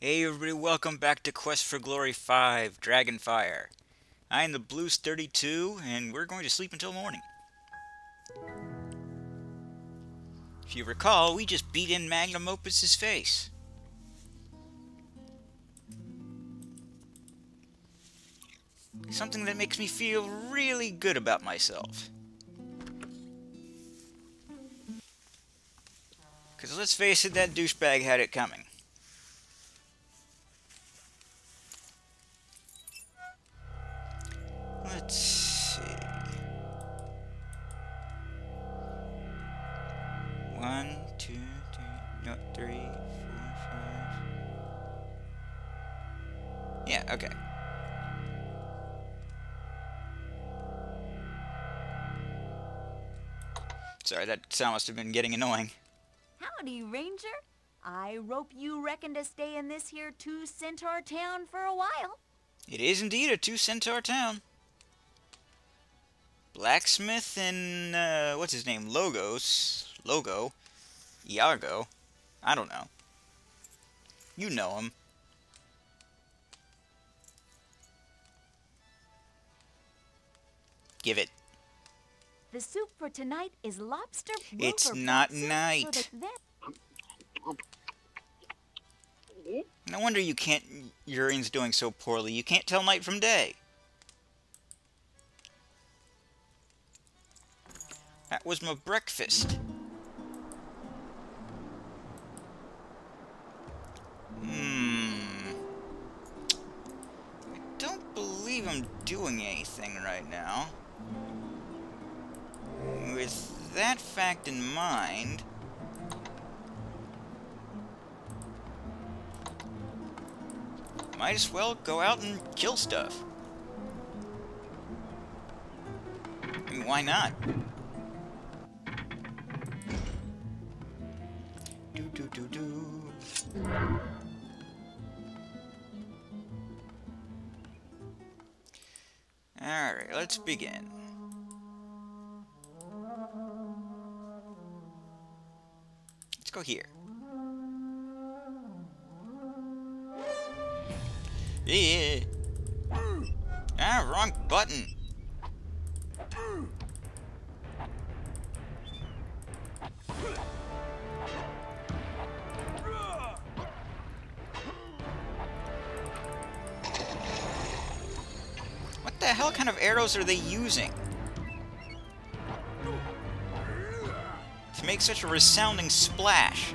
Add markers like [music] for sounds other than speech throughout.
Hey everybody, welcome back to Quest for Glory 5, Dragonfire. I am the Blues 32, and we're going to sleep until morning. If you recall, we just beat in Magnum Opus's face. Something that makes me feel really good about myself. Because let's face it, that douchebag had it coming. Let's see. One, two, three, no, three, four, five. Yeah, okay. Sorry, that sound must have been getting annoying. Howdy, Ranger. I rope you reckon to stay in this here two centaur town for a while. It is indeed a two centaur town. Blacksmith and, uh, what's his name? Logos. Logo. Iago. I don't know. You know him. Give it. The soup for tonight is lobster It's not night. No wonder you can't. Urine's doing so poorly. You can't tell night from day. That was my breakfast. Hmm. I don't believe I'm doing anything right now. With that fact in mind, might as well go out and kill stuff. I mean, why not? Do do. Alright, let's begin. Let's go here. Yeah. Ah, wrong button. Kind of arrows are they using? To make such a resounding splash.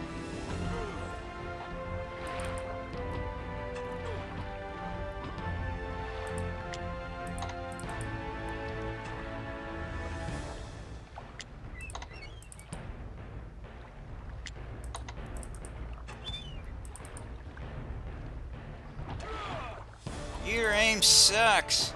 Your aim sucks.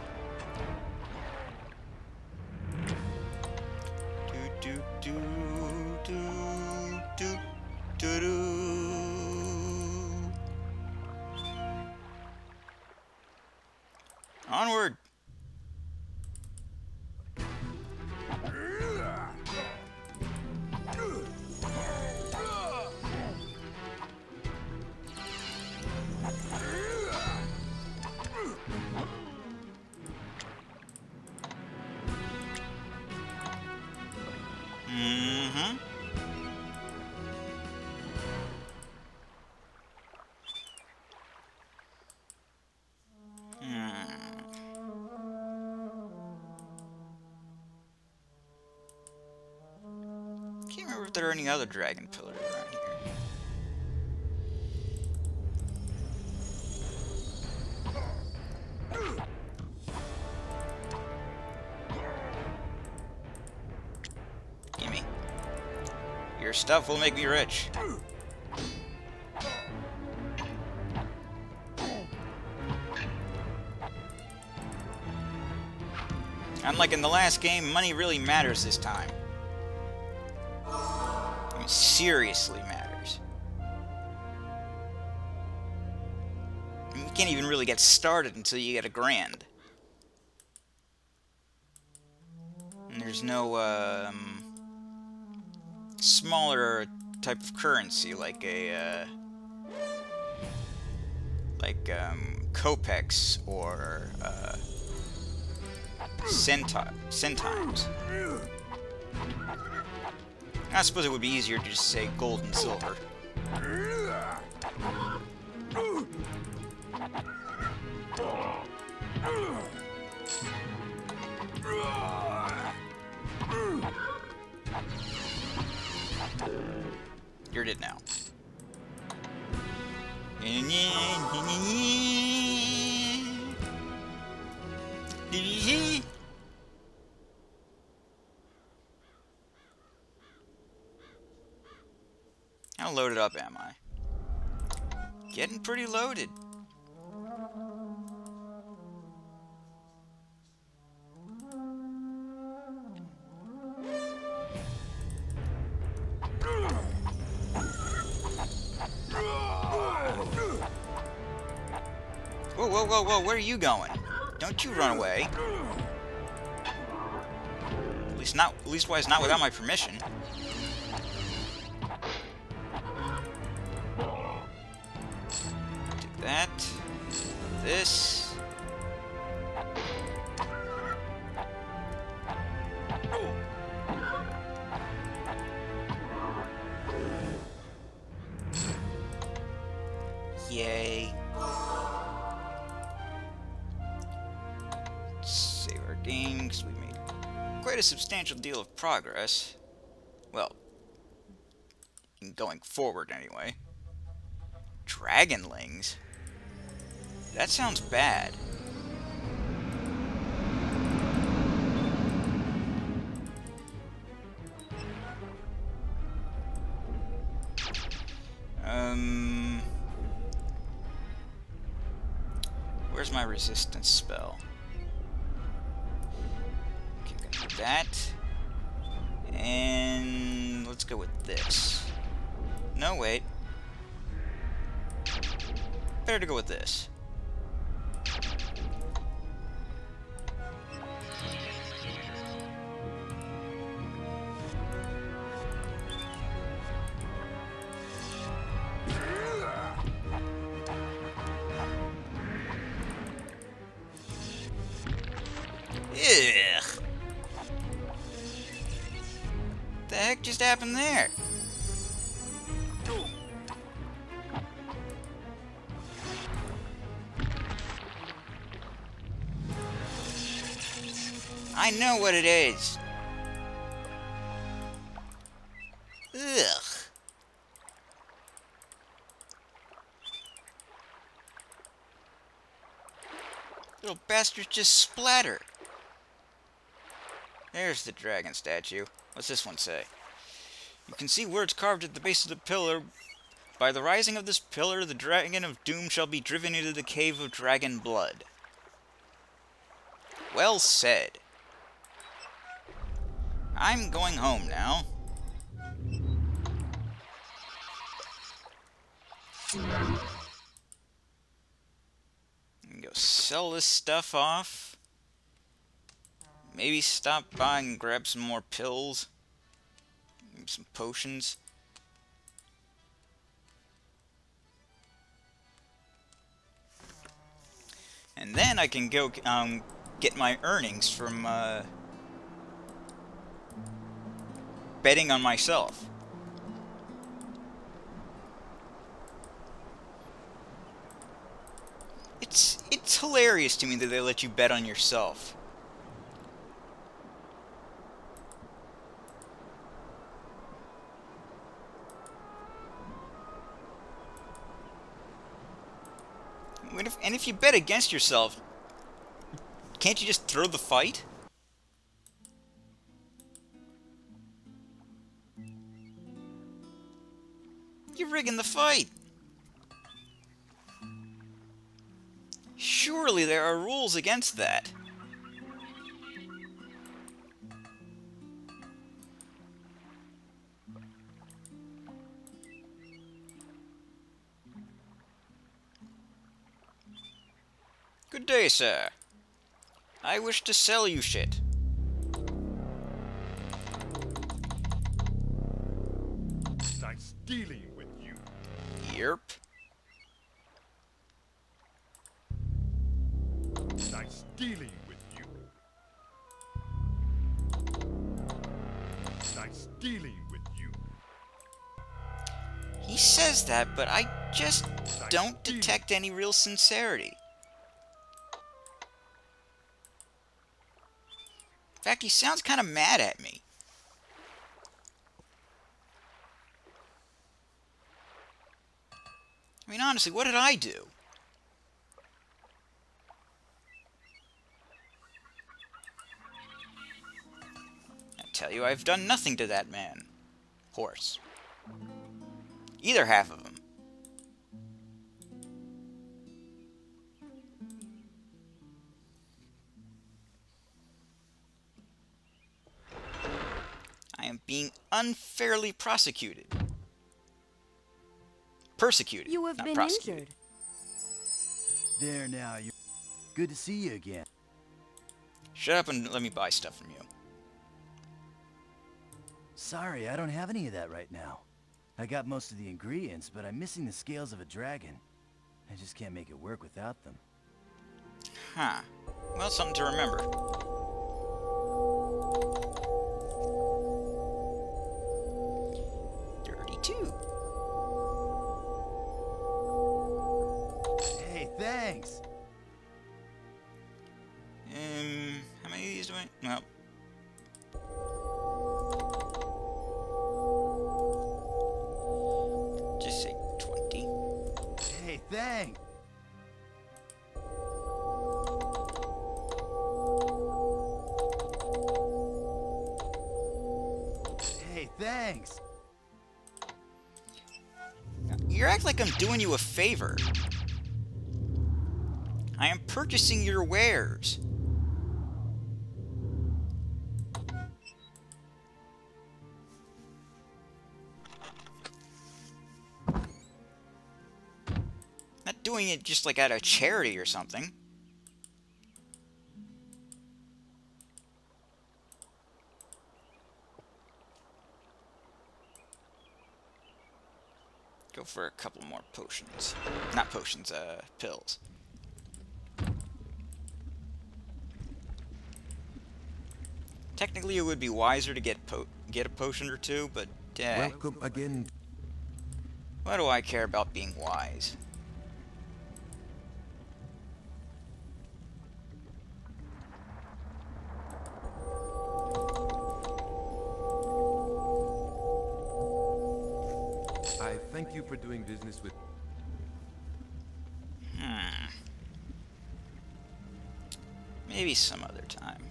There are any other dragon pillars around here. Gimme. Your stuff will make me rich. Unlike in the last game, money really matters this time. Seriously matters. You can't even really get started until you get a grand. And there's no, um, smaller type of currency, like a, uh, like um, kopeks or uh, Centi Centimes. I suppose it would be easier to just say gold and silver. You're dead now. Loaded up am I? Getting pretty loaded. Whoa, whoa, whoa, whoa, where are you going? Don't you run away. At least not, at least wise not without my permission. This. Yay. Save our game, because we made quite a substantial deal of progress. Well, in going forward anyway. Dragonlings? That sounds bad. Um... Where's my resistance spell? Okay, do that. And let's go with this. No, wait. Better to go with this. Happened there? I know what it is. Ugh. Little bastards just splatter. There's the dragon statue. What's this one say? You can see words carved at the base of the pillar. By the rising of this pillar, the dragon of doom shall be driven into the cave of dragon blood. Well said. I'm going home now. Go sell this stuff off. Maybe stop by and grab some more pills. Some potions. And then I can go um, get my earnings from uh, betting on myself. It's it's hilarious to me that they let you bet on yourself. And if, you bet against yourself, can't you just throw the fight? You're rigging the fight. Surely there are rules against that. Day, sir. I wish to sell you shit. Nice dealing with you. Yerp. dealing with you. Nice dealing with you. He says that, but I just Nice don't dealing. detect any real sincerity. In fact, he sounds kind of mad at me. I mean, honestly, what did I do? I tell you, I've done nothing to that man. Horse. Either half of him. Am being unfairly prosecuted. Persecuted. You have not been prosecuted. injured. There now, you. Good to see you again. Shut up and let me buy stuff from you. Sorry, I don't have any of that right now. I got most of the ingredients, but I'm missing the scales of a dragon. I just can't make it work without them. Huh. Well, something to remember. Like I'm doing you a favor. I am purchasing your wares. Not doing it just like out of charity or something. Go for a couple more potions. Not potions, uh, pills. Technically, it would be wiser to get po get a potion or two, but uh, Welcome again. what do I care about being wise? You for doing business with. Hmm. Maybe some other time.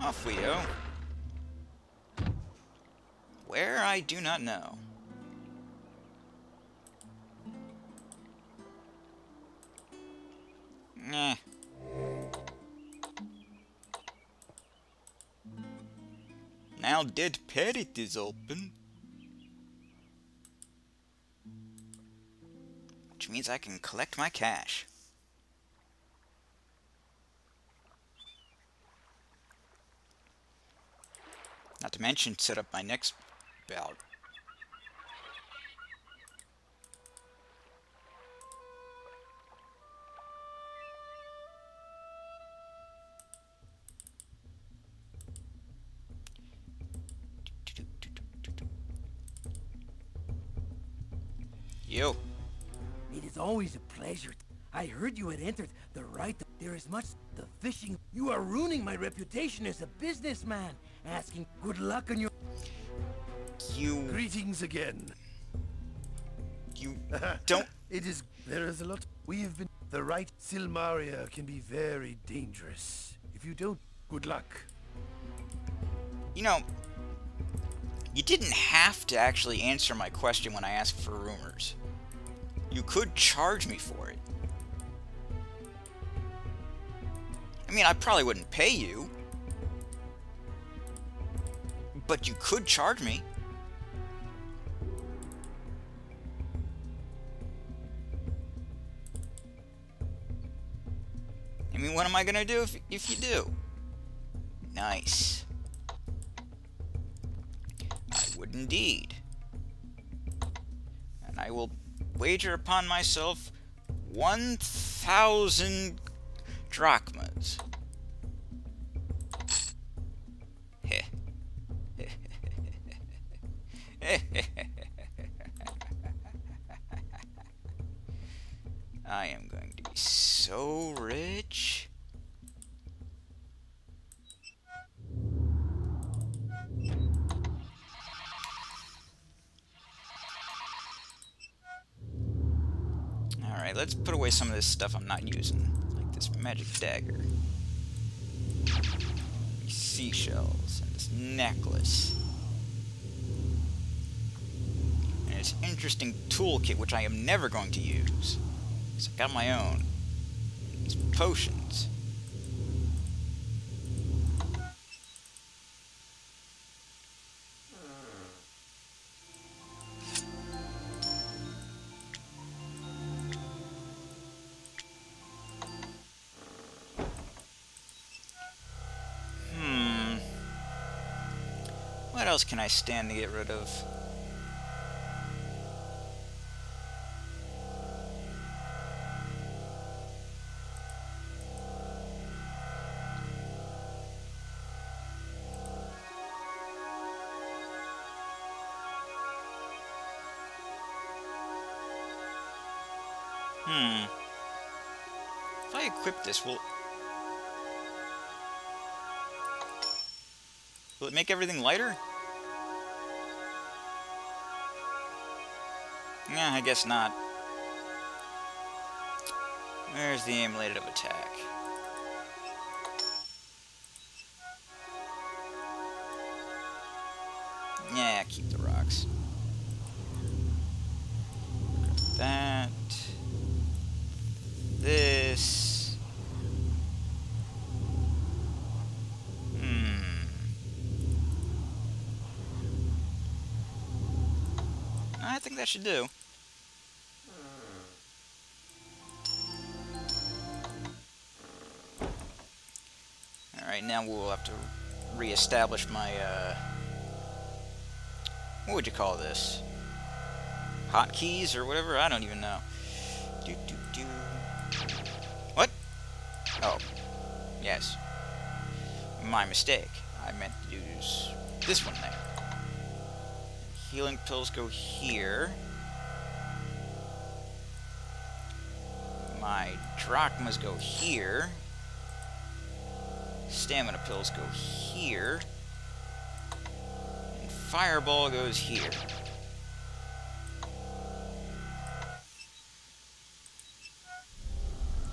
Off we go. Where I do not know. Dead Parrot is open. Which means I can collect my cash. Not to mention set up my next bout. Yo. It is always a pleasure. I heard you had entered the right. There is much the fishing. You are ruining my reputation as a businessman. Asking good luck on your You Greetings again. you [laughs] don't It is. There is a lot. We have been. The right Silmaria can be very dangerous. If you don't, good luck. You know, you didn't have to actually answer my question when I asked for rumors. You could charge me for it. I mean, I probably wouldn't pay you. But you could charge me. I mean, what am I gonna do if, if you do? Nice. Indeed. And I will wager upon myself 1,000 drachmas. [laughs] I am going to be so rich. Let's put away some of this stuff I'm not using. Like this magic dagger. These seashells and this necklace. And this interesting toolkit which I am never going to use. Because I got my own. These potions. What else can I stand to get rid of? Hmm. If I equip this, will... Will it make everything lighter? Yeah, I guess not. Where's the aim-related of attack? Yeah, keep the rocks. That. This. Hmm. I think that should do. Now we'll have to reestablish my, uh... What would you call this? Hotkeys or whatever? I don't even know. Do, do, do. What? Oh. Yes. My mistake. I meant to use this one there. Healing pills go here. My drachmas go here. Stamina pills go here. And fireball goes here.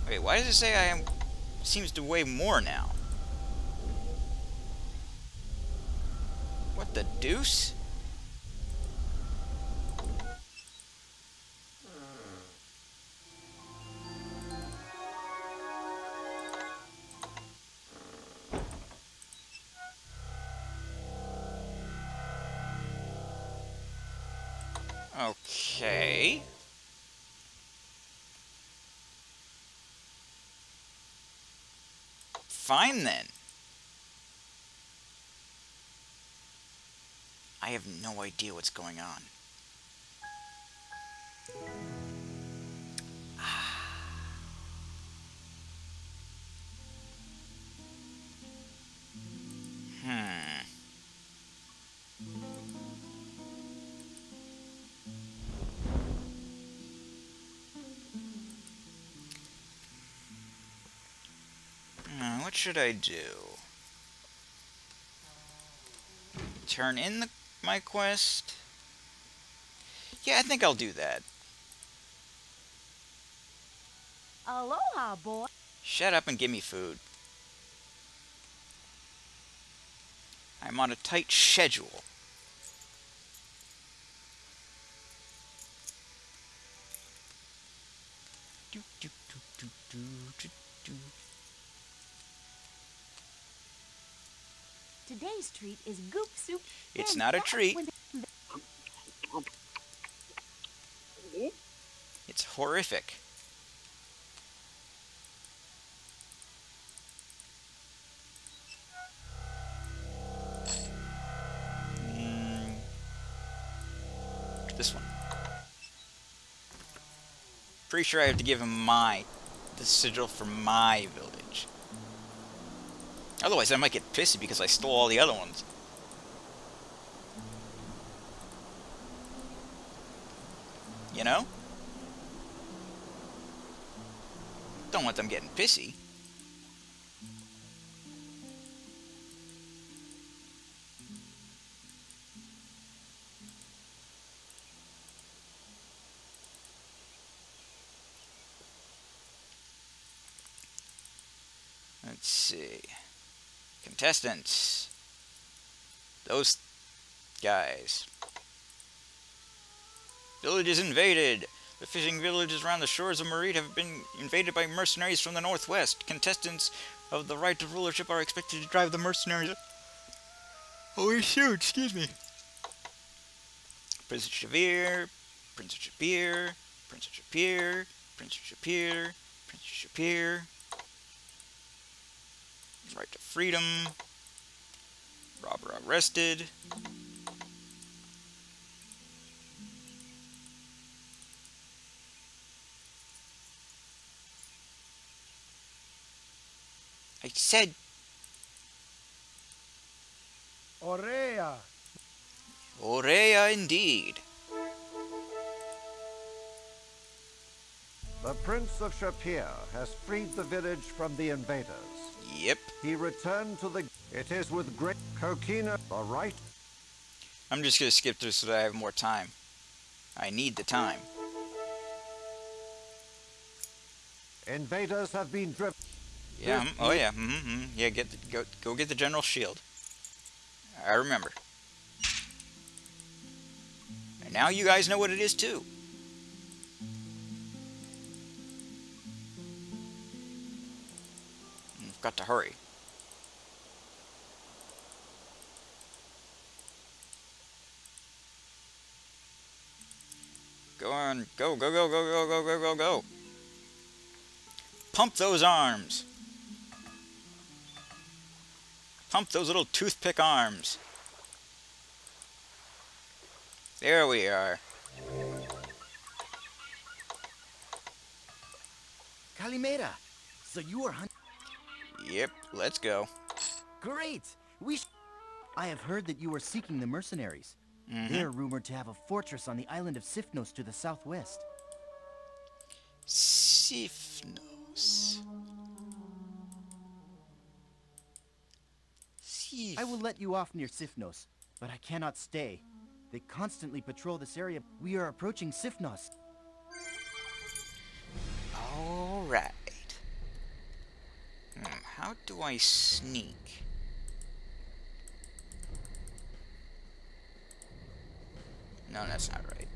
Wait, why does it say I am... Seems to weigh more now? What the deuce? Fine then. I have no idea what's going on. What should I do? Turn in the, my quest? Yeah, I think I'll do that. Aloha, boy. Shut up and give me food. I'm on a tight schedule. Do, do, do, do, do, do, do. Today's treat is goop soup. It's not a treat. It's horrific. Mm, This one. Pretty sure I have to give him my the sigil for my village. Otherwise, I might get pissy because I stole all the other ones. You know? Don't want them getting pissy. Let's see. Contestants. Those guys. Villages invaded. The fishing villages around the shores of Mereed have been invaded by mercenaries from the northwest. Contestants of the rite of rulership are expected to drive the mercenaries. Holy shoot, excuse me. Prince Shavir, Prince Shapeir, Prince Shapeir, Prince Shapeir, Prince Shapeir. Right to freedom. Robber arrested. I said Orea! Orea indeed. The Prince of Shapeir has freed the village from the invaders. Yep. He returned to the... It is with great... Kokina, the right... I'm just gonna skip through so that I have more time. I need the time. Invaders have been driven... Yeah. Oh yeah. Mm -hmm, yeah. Get the, go go get the general shield. I remember. And now you guys know what it is too. Got to hurry. Go on. Go, go, go, go, go, go, go, go, go. Pump those arms. Pump those little toothpick arms. There we are. Calimera! So you are hunting. Yep, let's go. Great! We sh- I have heard that you are seeking the mercenaries. Mhm. They are rumored to have a fortress on the island of Sifnos to the southwest. Sifnos. Sif. I will let you off near Sifnos, but I cannot stay. They constantly patrol this area. We are approaching Sifnos. Alright. How do I sneak? No, that's not right.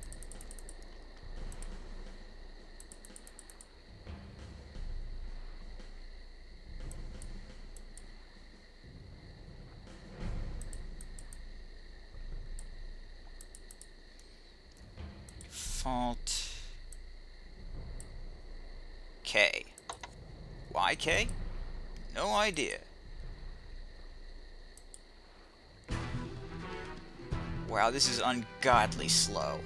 Fault. K. Why K? No idea. Wow, this is ungodly slow.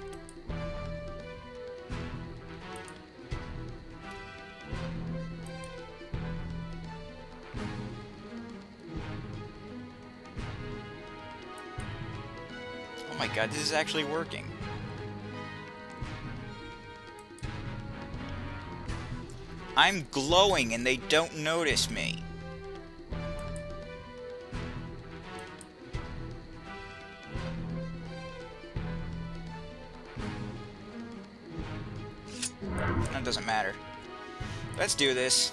Oh my god, this is actually working. I'm glowing and they don't notice me. Let's do this.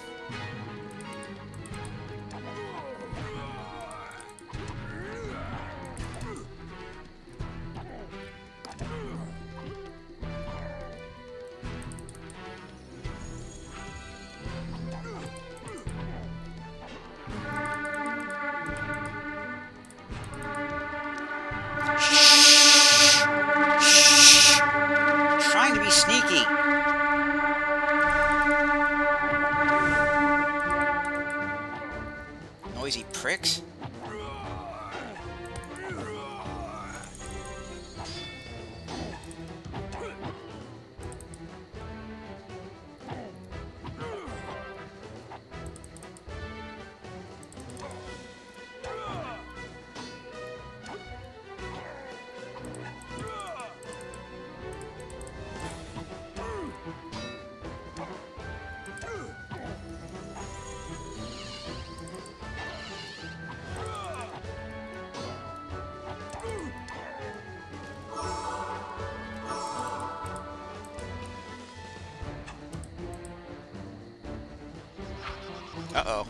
Uh-oh.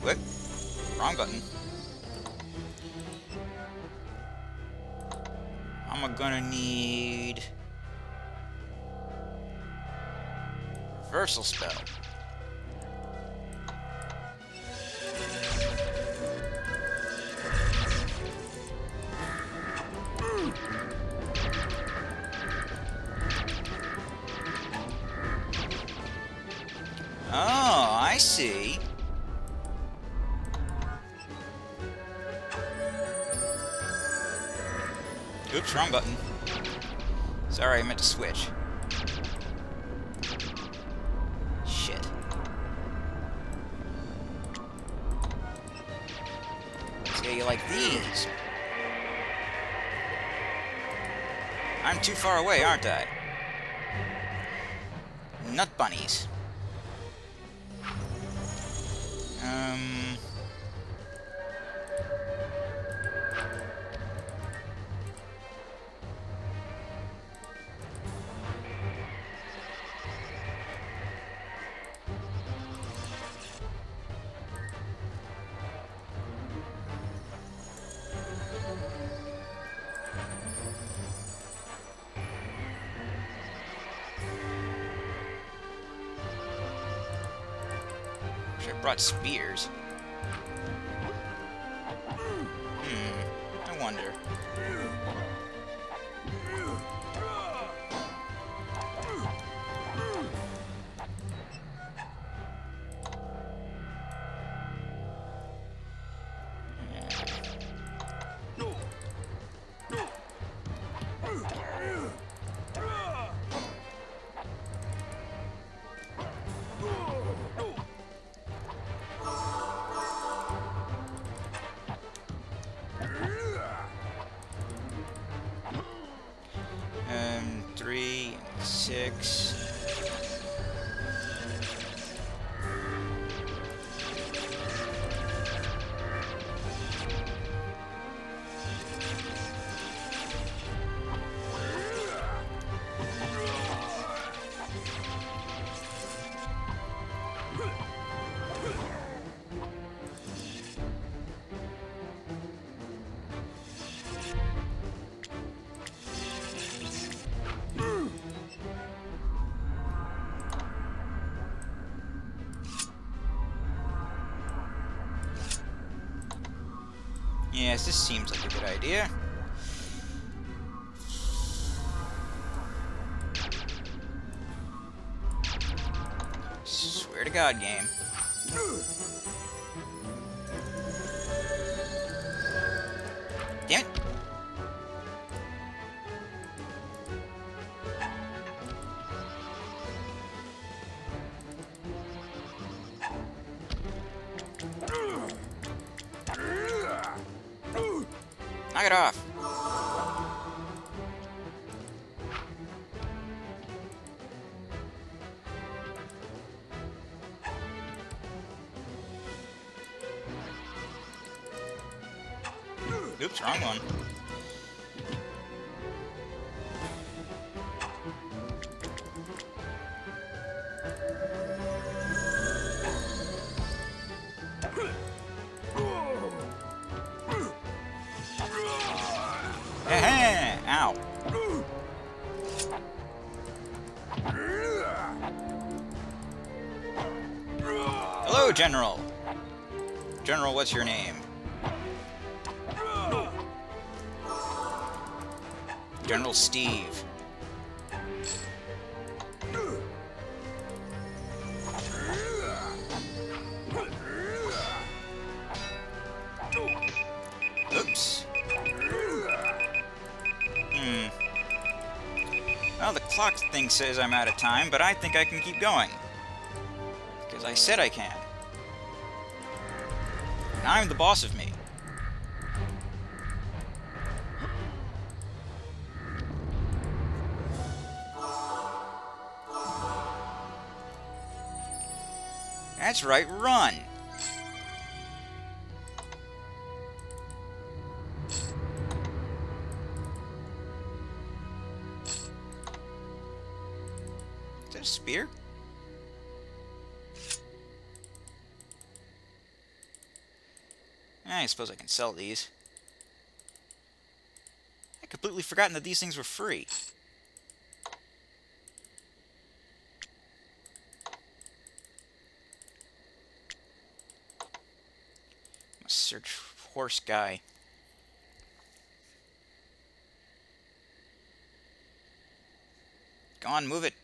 What? Wrong button. I'm gonna need... Reversal spell. See. Oops, wrong button. Sorry, I meant to switch. Shit. See, you like these. I'm too far away, aren't I? Nut bunnies. Um... I brought spears. Hmm, I wonder. Yes, this seems like a good idea. Swear to God, game. Oops, wrong one. Ow. Hello, General. General, what's your name? Says I'm out of time, but I think I can keep going. Because I said I can. And I'm the boss of me. That's right, run! I suppose I can sell these. I completely forgotten that these things were free. Search horse guy. Go on, move it.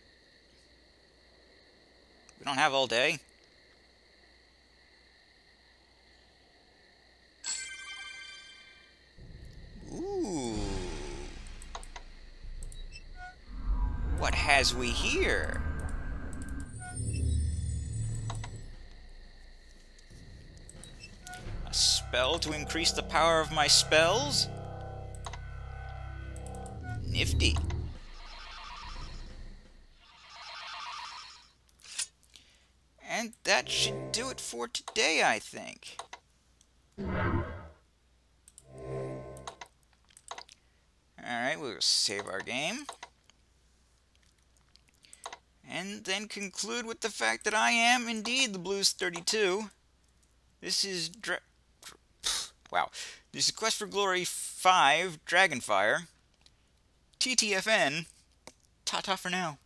We don't have all day. Has we hear. A spell to increase the power of my spells? Nifty. And that should do it for today, I think. Alright, we'll save our game. And then conclude with the fact that I am indeed the Blues 32. This is Dra Wow. This is Quest for Glory 5 Dragonfire. TTFN. Ta-ta for now.